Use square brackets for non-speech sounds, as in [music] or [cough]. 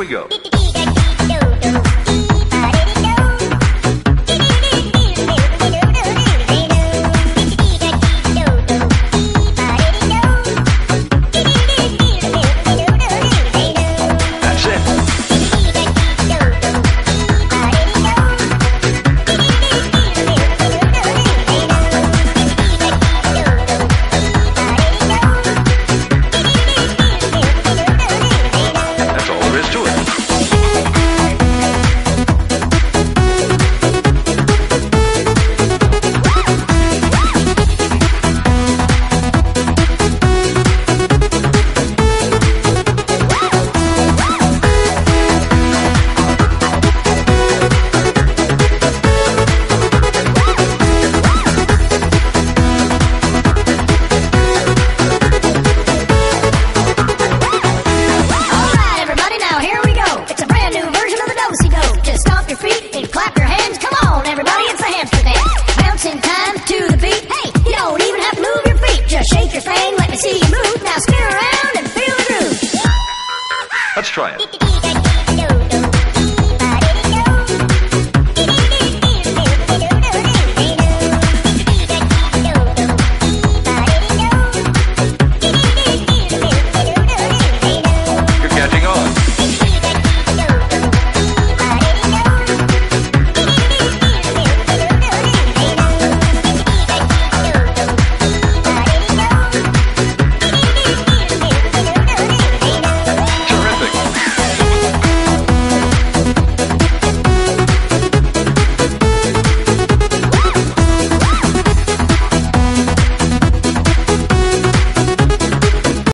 we go. in time to the beat. Hey, you don't even have to move your feet. Just shake your frame, let me see you move. Now spin around and feel the groove. Let's try it. [laughs]